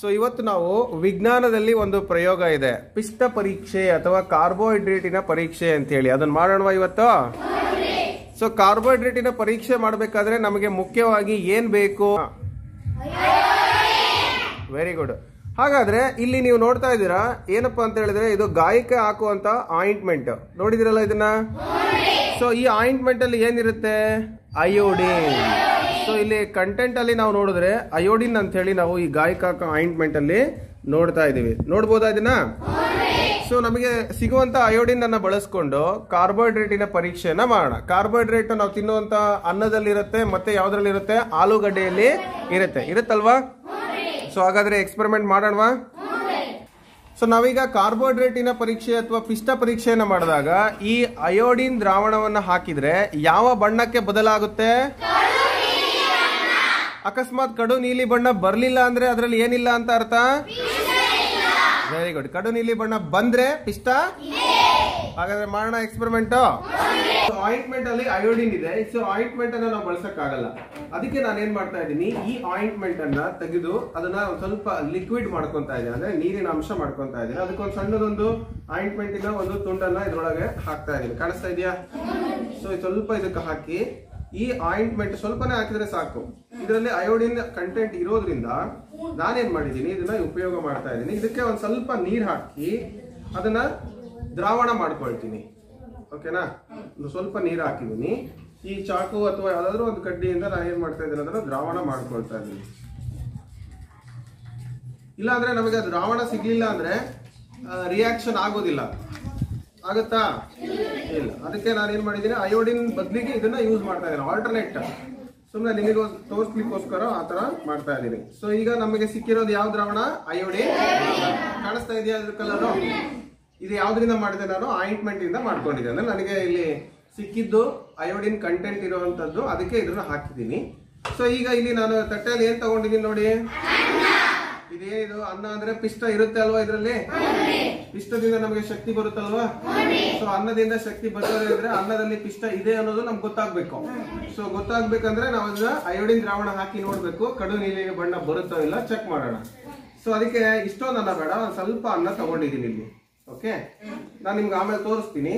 So ಇವತ್ತು ನಾವು ವಿಜ್ಞಾನದಲ್ಲಿ ಒಂದು ಪ್ರಯೋಗ ಇದೆ. ಪಿಷ್ಟ ಪರೀಕ್ಷೆ ಅಥವಾ ಕಾರ್ಬೋಹೈಡ್ರೇಟಿನ ಪರೀಕ್ಷೆ ಅಂತ ಹೇಳಿ ಅದನ್ನ ಮಾಡೋಣವಾ ಇವತ್ತು? ಸೊ ಕಾರ್ಬೋಹೈಡ್ರೇಟಿನ ಪರೀಕ್ಷೆ ಮಾಡಬೇಕಾದ್ರೆ ನಮಗೆ ಮುಖ್ಯವಾಗಿ ಏನ್ ಬೇಕು? ವೆರಿ ಗುಡ್ ಹಾಗಾದ್ರೆ ಇಲ್ಲಿ ನೀವು ನೋಡ್ತಾ ಇದ್ದೀರಾ, ಏನಪ್ಪಾ ಅಂತ ಹೇಳಿದ್ರೆ ಇದು ಗಾಯಕ್ಕೆ ಹಾಕುವಂತ ಆಯಿಂಟ್ಮೆಂಟ್ ನೋಡಿದಿರಲ್ಲ ಇದನ್ನ? ಸೊ ಈ ಆಯಿಂಟ್ಮೆಂಟ್ ಅಲ್ಲಿ ಏನಿರುತ್ತೆ? ಅಯೋಡಿನ್ ಸೊ ಇಲ್ಲಿ ಕಂಟೆಂಟ್ ಅಲ್ಲಿ ನಾವು ನೋಡಿದ್ರೆ ಅಯೋಡಿನ್ ಅಂತ ಹೇಳಿ ನಾವು ಈ ಗಾಯಕ ಆಯಿಂಟ್ಮೆಂಟ್ ಅಲ್ಲಿ ನೋಡ್ತಾ ಇದೀವಿ. ನೋಡ್ಬೋದಾ ಇದನ್ನ? ಸೊ ನಮಗೆ ಸಿಗುವಂತ ಅಯೋಡಿನ್ ಅನ್ನ ಬಳಸ್ಕೊಂಡು ಕಾರ್ಬೋಹೈಡ್ರೇಟಿನ ಪರೀಕ್ಷೆಯನ್ನ ಮಾಡೋಣ. ಕಾರ್ಬೋಹೈಡ್ರೇಟ್ ನಾವು ತಿನ್ನುವಂತ ಅನ್ನದಲ್ಲಿ ಇರುತ್ತೆ ಮತ್ತೆ ಯಾವ್ದ್ರಲ್ಲಿ ಇರುತ್ತೆ ಆಲೂಗಡ್ಡೆಯಲ್ಲಿ ಇರುತ್ತೆ. ಇರುತ್ತಲ್ವಾ? ಸೊ ಹಾಗಾದ್ರೆ ಎಕ್ಸ್ಪೆರಿಮೆಂಟ್ ಮಾಡೋಣವಾ? ಸೊ ನಾವೀಗ ಕಾರ್ಬೋಹೈಡ್ರೇಟಿನ ಪರೀಕ್ಷೆ ಅಥವಾ ಪಿಷ್ಟ ಪರೀಕ್ಷೆಯನ್ನ ಮಾಡಿದಾಗ ಈ ಅಯೋಡಿನ್ ದ್ರಾವಣವನ್ನ ಹಾಕಿದ್ರೆ ಯಾವ ಬಣ್ಣಕ್ಕೆ ಬದಲಾಗುತ್ತೆ? ಅಕಸ್ಮಾತ್ ಕಡು ನೀಲಿ ಬಣ್ಣ ಬರ್ಲಿಲ್ಲ ಅಂದ್ರೆ ಅದ್ರಲ್ಲಿ ಏನಿಲ್ಲ ಅಂತ ಅರ್ಥ? ವೆರಿ ಗುಡ್ ಕಡು ನೀಲಿ ಬಣ್ಣ ಬಂದ್ರೆ ಪಿಷ್ಟ? ಹಾಗಾದ್ರೆ ಮಾಡೋಣ ಎಕ್ಸ್ಪೆರಿಮೆಂಟ್ ಆಯಿಂಟ್ಮೆಂಟ್ ಅಲ್ಲಿ ಅಯೋಡಿನ್ ಇದೆ. ಸೊ ಆಯಿಂಟ್ಮೆಂಟ್ ಅನ್ನ ನಾವು ಬಳಸಕ್ ಆಗಲ್ಲ ಅದಕ್ಕೆ ನಾನು ಏನ್ ಮಾಡ್ತಾ ಇದ್ದೀನಿ? ಈ ಆಯಿಂಟ್ಮೆಂಟ್ ಅನ್ನ ತೆಗೆದು ಅದನ್ನ ಒಂದ್ ಸ್ವಲ್ಪ ಲಿಕ್ವಿಡ್ ಮಾಡ್ಕೊಂತ ಇದ್ದೀನಿ. ಅಂದ್ರೆ ನೀರಿನ ಅಂಶ ಮಾಡ್ಕೊಂತ ಇದ್ದೀನಿ. ಅದಕ್ಕೊಂದು ಸಣ್ಣದೊಂದು ಆಯಿಂಟ್ಮೆಂಟ್ ಇಂದ ಒಂದು ತುಂಡನ್ನ ಇದ್ರೊಳಗೆ ಹಾಕ್ತಾ ಇದ್ದೀನಿ. ಕಾಣಿಸ್ತಾ ಇದೆಯಾ? ಸೊ ಸ್ವಲ್ಪ ಇದಕ್ಕೆ ಹಾಕಿ ಈ ಆಯಿಂಟ್ಮೆಂಟ್ ಸ್ವಲ್ಪನೇ ಹಾಕಿದ್ರೆ ಸಾಕು. ಇದರಲ್ಲಿ ಅಯೋಡಿನ್ ಕಂಟೆಂಟ್ ಇರೋದ್ರಿಂದ ನಾನೇನ್ ಮಾಡಿದ್ದೀನಿ? ಇದನ್ನ ಉಪಯೋಗ ಮಾಡ್ತಾ ಇದ್ದೀನಿ. ಇದಕ್ಕೆ ಒಂದು ಸ್ವಲ್ಪ ನೀರು ಹಾಕಿ ಅದನ್ನ ದ್ರಾವಣ ಮಾಡ್ಕೊಳ್ತೀನಿ. ಓಕೆನಾ? ಒಂದು ಸ್ವಲ್ಪ ನೀರು ಹಾಕಿದ್ದೀನಿ. ಈ ಚಾಕು ಅಥವಾ ಯಾವ್ದಾದ್ರು ಒಂದು ಕಡ್ಡಿಯಿಂದ ನಾನು ಏನ್ ಮಾಡ್ತಾ ಇದ್ದೀನಿ ಅದನ್ನ ದ್ರಾವಣ ಮಾಡ್ಕೊಳ್ತಾ ಇದ್ದೀನಿ. ಇಲ್ಲ ಅಂದ್ರೆ ನಮಗೆ ದ್ರಾವಣ ಸಿಗ್ಲಿಲ್ಲ ಅಂದ್ರೆ ರಿಯಾಕ್ಷನ್ ಆಗೋದಿಲ್ಲ. ಆಗುತ್ತಾ? ಇಲ್ಲ. ಅದಕ್ಕೆ ನಾನು ಏನ್ ಮಾಡಿದ್ದೀನಿ ಅಯೋಡಿನ್ ಬದಲಿಗೆ ಇದನ್ನ ಯೂಸ್ ಮಾಡ್ತಾ ಇದ್ದೀನಿ ಆಲ್ಟರ್ನೇಟ್ ಸುಮ್ಮನೆ ನಿಮಗೆ, ತೋರಿಸ್ಲಿಕ್ಕೋಸ್ಕರ ಆ ತರ ಮಾಡ್ತಾ ಇದ್ದೀನಿ. ಸೊ ಈಗ ನಮಗೆ ಸಿಕ್ಕಿರೋದು ಯಾವ ದ್ರಾವಣ? ಅಯೋಡಿನ್ ಕಾಣಿಸ್ತಾ ಇದೆಯಾ ಅದ್ರ ಕಲರು ಇದು ಯಾವ್ದ್ರಿಂದ ಮಾಡಿದೆ ನಾನು? ಆಯಿಂಟ್ಮೆಂಟ್ ಇಂದ ಮಾಡ್ಕೊಂಡಿದ್ದೆ. ಅಂದ್ರೆ ನನಗೆ ಇಲ್ಲಿ ಸಿಕ್ಕಿದ್ದು ಅಯೋಡಿನ್ ಕಂಟೆಂಟ್ ಇರುವಂತದ್ದು, ಅದಕ್ಕೆ ಇದನ್ನ ಹಾಕಿದ್ದೀನಿ. ಸೊ ಈಗ ಇಲ್ಲಿ ನಾನು ತಟ್ಟೆಯಲ್ಲಿ ಏನ್ ತಗೊಂಡಿದ್ದೀನಿ ನೋಡಿ? ಇದೇನಿದು ಅನ್ನ ಅಂದ್ರೆ ಪಿಷ್ಟ ಇರುತ್ತೆ ಅಲ್ವಾ ಇದರಲ್ಲಿ? ಪಿಷ್ಟದಿಂದ ನಮಗೆ ಶಕ್ತಿ ಬರುತ್ತಲ್ವಾ? ಸೊ ಅನ್ನದಿಂದ ಶಕ್ತಿ ಬರ್ತದೆ ಅಂದ್ರೆ ಅನ್ನದಲ್ಲಿ ಪಿಷ್ಟ ಇದೆ ಅನ್ನೋದು ನಮ್ಗೆ ಗೊತ್ತಾಗ್ಬೇಕು. ಸೊ ಗೊತ್ತಾಗ್ಬೇಕಂದ್ರೆ ನಾವು ಅದನ್ನ ಅಯೋಡಿನ್ ದ್ರಾವಣ ಹಾಕಿ ನೋಡ್ಬೇಕು. ಕಡು ನೀಲಿ ಬಣ್ಣ ಬರುತ್ತೋ ಇಲ್ಲ ಚೆಕ್ ಮಾಡೋಣ. ಸೊ ಅದಕ್ಕೆ ಇಷ್ಟೊಂದು ಅನ್ನ ಬೇಡ. ಒಂದ್ ಸ್ವಲ್ಪ ಅನ್ನ ತಗೊಂಡಿದ್ದೀನಿ ಇಲ್ಲಿ. ಓಕೆ ನಾನು ನಿಮ್ಗೆ ಆಮೇಲೆ ತೋರಿಸ್ತೀನಿ.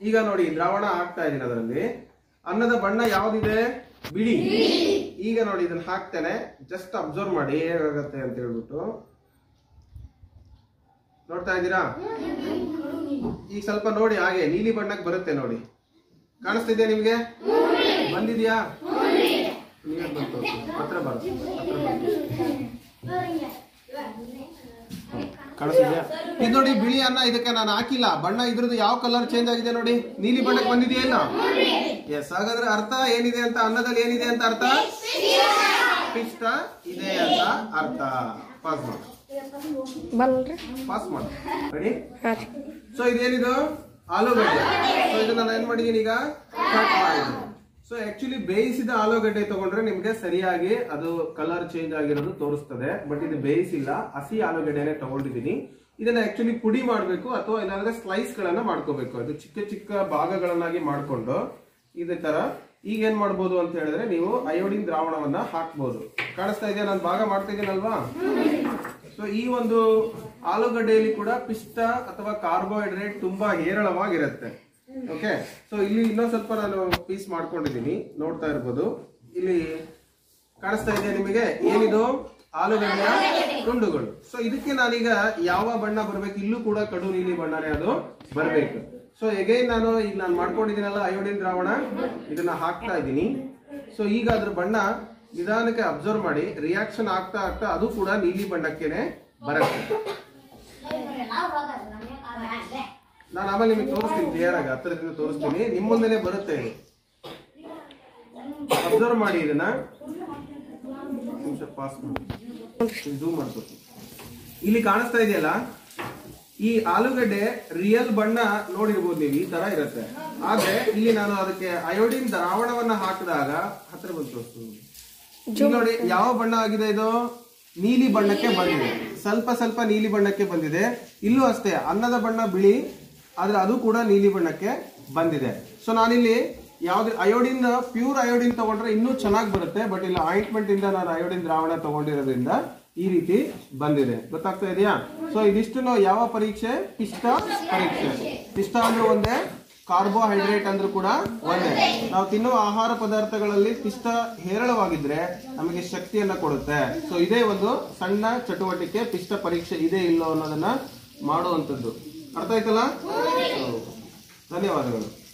ಈಗ ನೋಡಿ ದ್ರಾವಣ ಹಾಕ್ತಾ ಇದೀನಿ ಅದರಲ್ಲಿ. ಅನ್ನದ ಬಣ್ಣ ಯಾವ್ದಿದೆ? ಬಿಳಿ ಈಗ ನೋಡಿ ಇದನ್ನ ಹಾಕ್ತೇನೆ. ಜಸ್ಟ್ ಅಬ್ಸರ್ವ್ ಮಾಡಿ ಹೇಗಾಗತ್ತೆ ಅಂತ ಹೇಳ್ಬಿಟ್ಟು. ನೋಡ್ತಾ ಇದ್ದೀರಾ? ಈಗ ಸ್ವಲ್ಪ ನೋಡಿ ಹಾಗೆ, ನೀಲಿ ಬಣ್ಣಕ್ಕೆ ಬರುತ್ತೆ ನೋಡಿ. ಕಾಣಿಸ್ತಿದ್ಯಾ ನಿಮ್ಗೆ? ಬಂದಿದ್ಯಾ? ಹತ್ರ ಕಾಣಿಸ್ತಿದ್ಯಾ? ಇದು ನೋಡಿ ಬಿಳಿ ಅನ್ನ, ಇದಕ್ಕೆ ನಾನು ಹಾಕಿಲ್ಲ. ಬಣ್ಣ ಇದ್ರದ್ದು ಯಾವ ಕಲರ್ ಚೇಂಜ್ ಆಗಿದೆ ನೋಡಿ? ನೀಲಿ ಬಣ್ಣಕ್ಕೆ ಬಂದಿದೆಯಾ ಇಲ್ಲ? ಎಸ್ ಹಾಗಾದ್ರೆ ಅರ್ಥ ಏನಿದೆ ಅಂತ ಅನ್ನದಲ್ಲಿ ಏನಿದೆ ಅಂತ ಅರ್ಥ? ಪಿಷ್ಟ ಇದೆ ಅಂತ ಅರ್ಥ. ಪಾಸ್ ಮಾಡಿ. ಪಾಸ್ ಮಾಡಿ. ರೆಡಿ ಸೊ ಇದೇನಿದು? ಆಲೂಗಡ್ಡೆ. ಸೊ ಇದು ನಾನು ಏನ್ ಮಾಡಿದೀನಿ ಈಗ? ಕಟ್ ಮಾಡಿದ್ದೀನಿ ಸೊ ಆಕ್ಚುಲಿ ಬೇಯಿಸಿದ ಆಲೂಗಡ್ಡೆ ತಗೊಂಡ್ರೆ ನಿಮ್ಗೆ ಸರಿಯಾಗಿ ಅದು ಕಲರ್ ಚೇಂಜ್ ಆಗಿರೋದು ತೋರಿಸ್ತದೆ. ಬಟ್ ಇದು ಬೇಯಿಸಿಲ್ಲ ಹಸಿ ಆಲೂಗಡ್ಡೆನೆ ತಗೊಂಡಿದ್ದೀನಿ ಇದನ್ನ ಆಕ್ಚುಲಿ ಪುಡಿ ಮಾಡಬೇಕು ಅಥವಾ ಇಲ್ಲಾಂದ್ರೆ ಸ್ಲೈಸ್ ಗಳನ್ನ ಮಾಡ್ಕೋಬೇಕು. ಅದು ಚಿಕ್ಕ ಚಿಕ್ಕ ಭಾಗಗಳನ್ನಾಗಿ ಮಾಡ್ಕೊಂಡು ಇದೇ ತರ. ಈಗ ಏನ್ ಮಾಡ್ಬೋದು ಅಂತ ಹೇಳಿದ್ರೆ ನೀವು ಅಯೋಡಿನ್ ದ್ರಾವಣವನ್ನ ಹಾಕ್ಬೋದು. ಕಾಣಿಸ್ತಾ ಇದೆಯಾ? ನಾನು ಭಾಗ ಮಾಡ್ತಾ ಇದ್ದೀನಲ್ವಾ ಸೊ ಈ ಒಂದು ಆಲೂಗಡ್ಡೆಯಲ್ಲಿ ಕೂಡ ಪಿಷ್ಟ ಅಥವಾ ಕಾರ್ಬೋಹೈಡ್ರೇಟ್ ತುಂಬಾ ಹೇರಳವಾಗಿರುತ್ತೆ. ಓಕೆ ಸೊ ಇಲ್ಲಿ ಇನ್ನೊಂದ್ ಸ್ವಲ್ಪ ನಾನು ಪೀಸ್ ಮಾಡ್ಕೊಂಡಿದ್ದೀನಿ. ನೋಡ್ತಾ ಇರ್ಬೋದು. ಇಲ್ಲಿ ಕಾಣಿಸ್ತಾ ಇದೆಯಾ ನಿಮಗೆ? ಏನಿದು? ಆಲೂಗಡ್ಡೆಯ ತುಂಡುಗಳು. ಸೊ ಇದಕ್ಕೆ ನಾನೀಗ ಯಾವ ಬಣ್ಣ ಬರ್ಬೇಕು? ಇಲ್ಲೂ ಕೂಡ ಕಡು ನೀಲಿ ಬಣ್ಣನೇ ಅದು ಬರ್ಬೇಕು. ಸೊ ಎಗೈನ್ ನಾನು ಈಗ ನಾನು ಮಾಡ್ಕೊಂಡಿದ್ದೀನಲ್ಲ ಅಯೋಡಿನ್ ದ್ರಾವಣ ಇದನ್ನ ಹಾಕ್ತಾ ಇದ್ದೀನಿ. ಸೊ ಈಗ ಅದ್ರ ಬಣ್ಣ ನಿಧಾನಕ್ಕೆ ಅಬ್ಸರ್ವ್ ಮಾಡಿ ರಿಯಾಕ್ಷನ್ ಆಗ್ತಾ ಆಗ್ತಾ ಅದು ಕೂಡ ನೀಲಿ ಬಣ್ಣಕ್ಕೇನೆ ಬರುತ್ತೆ. ನಾನು ಆಮೇಲೆ ನಿಮಗೆ ತೋರಿಸ್ತೀನಿ ಕ್ಲಿಯರ್ ಆಗಿ ಹತ್ತಿರದಿಂದ ತೋರಿಸ್ತೀನಿ. ನಿಮ್ಮ ಮುಂದೆನೆ ಬರುತ್ತೆ ಅಬ್ಸರ್ವ್ ಮಾಡಿ ಇದನ್ನ. ನಿಮಿಷ ಪಾಸ್ ಮಾಡಿ. ಝೂಮ್ ಮಾಡ್ಬೇಕು ಇಲ್ಲಿ ಕಾಣಿಸ್ತಾ ಇದೆಯಲ್ಲ? ಈ ಆಲೂಗಡ್ಡೆ ರಿಯಲ್ ಬಣ್ಣ ನೋಡಿರ್ಬೋದು ನೀವು ಈ ತರ ಇರುತ್ತೆ. ಆದ್ರೆ ಇಲ್ಲಿ ನಾನು ಅದಕ್ಕೆ ಅಯೋಡಿನ್ ದ್ರಾವಣವನ್ನ ಹಾಕಿದಾಗ ಹತ್ರ ಬಂದು ತೋರಿಸ್ತೀನಿ ನೋಡಿ ಯಾವ ಬಣ್ಣ ಆಗಿದೆ ಇದು? ನೀಲಿ ಬಣ್ಣಕ್ಕೆ ಬಂದಿದೆ. ಸ್ವಲ್ಪ ಸ್ವಲ್ಪ ನೀಲಿ ಬಣ್ಣಕ್ಕೆ ಬಂದಿದೆ. ಇಲ್ಲೂ ಅಷ್ಟೇ ಅನ್ನದ ಬಣ್ಣ ಬಿಳಿ ಆದ್ರೆ ಅದು ಕೂಡ ನೀಲಿ ಬಣ್ಣಕ್ಕೆ ಬಂದಿದೆ. ಸೊ ನಾನಿಲ್ಲಿ ಯಾವ್ದು ಅಯೋಡಿನ್ ಪ್ಯೂರ್ ಅಯೋಡಿನ್ ತಗೊಂಡ್ರೆ ಇನ್ನೂ ಚೆನ್ನಾಗಿ ಬರುತ್ತೆ ಬಟ್ ಇಲ್ಲ ಆಯಿಂಟ್ಮೆಂಟ್ ಇಂದ ನಾನು ಅಯೋಡಿನ್ ದ್ರಾವಣ ತಗೊಂಡಿರೋದ್ರಿಂದ ಈ ರೀತಿ ಬಂದಿದೆ. ಗೊತ್ತಾಗ್ತಾ ಇದೆಯಾ? ಸೊ ಇದಿಷ್ಟು ಯಾವ ಪರೀಕ್ಷೆ? ಪಿಷ್ಟ ಪರೀಕ್ಷೆ. ಪಿಷ್ಟ ಅಂದ್ರೆ ಒಂದೇ ಕಾರ್ಬೋಹೈಡ್ರೇಟ್ ಅಂದ್ರೂ ಕೂಡ ಒಂದೇ. ನಾವು ತಿನ್ನುವ ಆಹಾರ ಪದಾರ್ಥಗಳಲ್ಲಿ ಪಿಷ್ಟ ಹೇರಳವಾಗಿದ್ರೆ ನಮಗೆ ಶಕ್ತಿಯನ್ನ ಕೊಡುತ್ತೆ. ಸೊ ಇದೇ ಒಂದು ಸಣ್ಣ ಚಟುವಟಿಕೆ, ಪಿಷ್ಟ ಪರೀಕ್ಷೆ ಇದೆ ಇಲ್ಲೋ ಅನ್ನೋದನ್ನ ಮಾಡುವಂಥದ್ದು. ಅರ್ಥ ಆಯ್ತಲ್ಲ? ಧನ್ಯವಾದಗಳು.